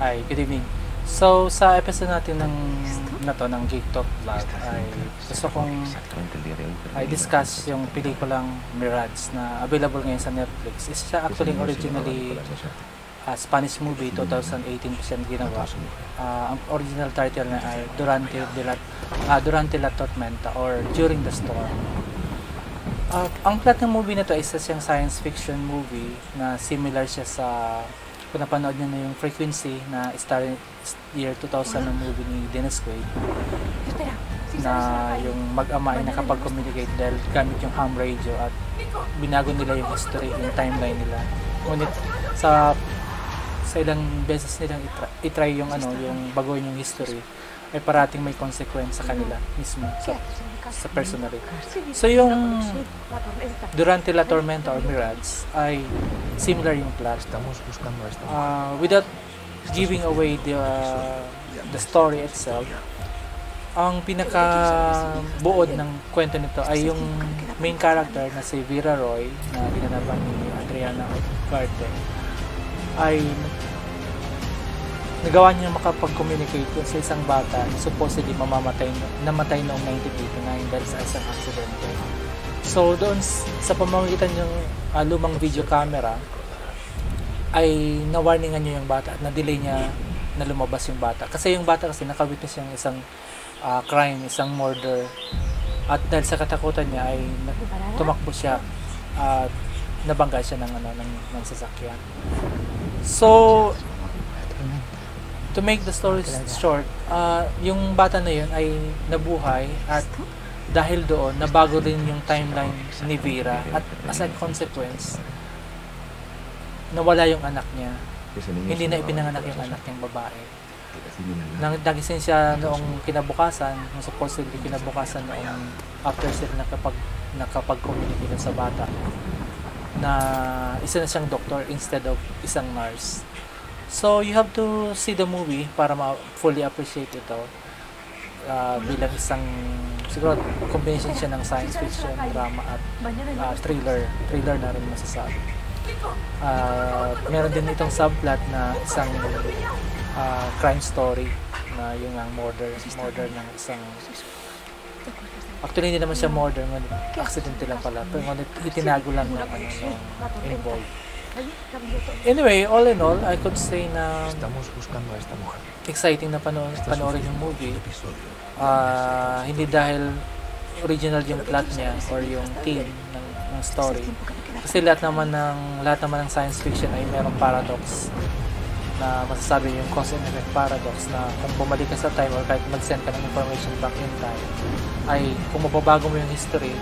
Hi, good evening. So, sa episode natin ng na to ng Geek Talk Vlog ay gusto kong ay discuss yung pelikulang Mirage na available ngayon sa Netflix. Is siya actually originally uh, Spanish movie 2018 pa siya ginawa. Uh, ang original title na ay Durante de la uh, Durante la Tormenta or During the Storm. Uh, ang plot ng movie na to ay isa siyang science fiction movie na similar siya sa kung napanood niyo na yung Frequency na star year 2000 ng movie ni Dennis Quaid. Na yung mag-ama ay nakapag-communicate dahil gamit yung ham radio at binago nila yung history, yung timeline nila. Ngunit sa sa ilang beses nilang itry, itry yung ano, yung baguhin yung history ay parating may consequence sa kanila mismo sa, sa personally. So yung Durante la Tormenta or Mirage ay similar yung plot. Uh, without giving away the uh, the story itself, ang pinaka buod ng kwento nito ay yung main character na si Vera Roy na ginanapan ni Adriana Ugarte ay nagawa niya makapag-communicate sa isang bata na supposedly mamamatay namatay noong 1989 dahil sa isang aksidente. So doon sa pamamagitan ng uh, lumang video camera ay na-warningan niya yung bata at na-delay niya na lumabas yung bata. Kasi yung bata kasi nakawitness yung isang uh, crime, isang murder. At dahil sa katakutan niya ay tumakbo siya at uh, nabangga siya ng ano ng, ng sasakyan. So to make the story short, uh, yung bata na yun ay nabuhay at dahil doon, nabago rin yung timeline ni Vera at as a consequence, nawala yung anak niya. Hindi na ipinanganak yung anak niyang babae. Nang nagising siya noong kinabukasan, noong supposedly kinabukasan noong after sila nakapag nakapag-communicate sa bata na isa na siyang doctor instead of isang nurse. So, you have to see the movie para ma-fully appreciate ito. Uh, bilang isang, siguro, combination siya ng science fiction, drama, at uh, thriller. Thriller na rin masasabi. Uh, meron din itong subplot na isang uh, crime story na yung ang murder, murder ng isang Actually, hindi naman siya murder, ngunit accident lang pala. Pero ngunit itinago lang ng ano, no, involved. Anyway, all in all, I could say na exciting na pano panoorin yung movie. Uh, hindi dahil original yung plot niya or yung theme ng, ng story. Kasi lahat naman ng lahat naman ng science fiction ay merong paradox na masasabi yung cause and effect paradox na kung bumalik ka sa time or kahit mag-send ka ng information back in time ay kung mababago mo yung history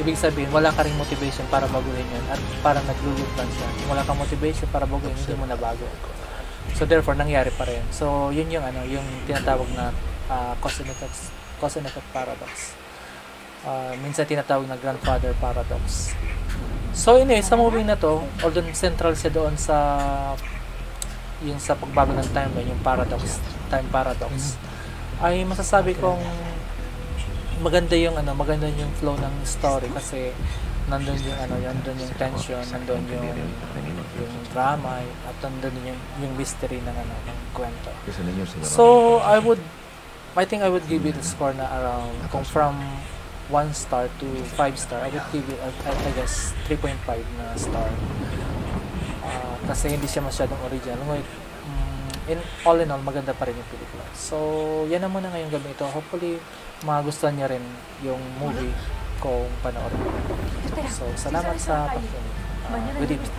ibig sabihin, wala ka ring motivation para baguhin yun at parang naglulutang siya. Kung wala kang motivation para baguhin, hindi mo na bago. So therefore, nangyari pa rin. So yun yung ano, yung tinatawag na uh, cause and effect, cause and effect paradox. Uh, minsan tinatawag na grandfather paradox. So anyway, sa movie na to, although central siya doon sa yung sa pagbago ng timeline, yung paradox, time paradox, ay masasabi kong maganda yung ano, maganda yung flow ng story kasi nandun yung ano, nandun yung tension, nandun yung yung drama at nandun yung yung mystery ng ano ng kwento. So I would I think I would give it a score na around kung from 1 star to 5 star, I would give it I, I guess 3.5 na star. Uh, kasi hindi siya masyadong original. Ngunit um, in all in all, maganda pa rin yung pelikula. So, yan na muna ngayong gabi ito. Hopefully, magustuhan niya rin yung movie kung panoorin. So, salamat sa pakikinig. Uh, good evening.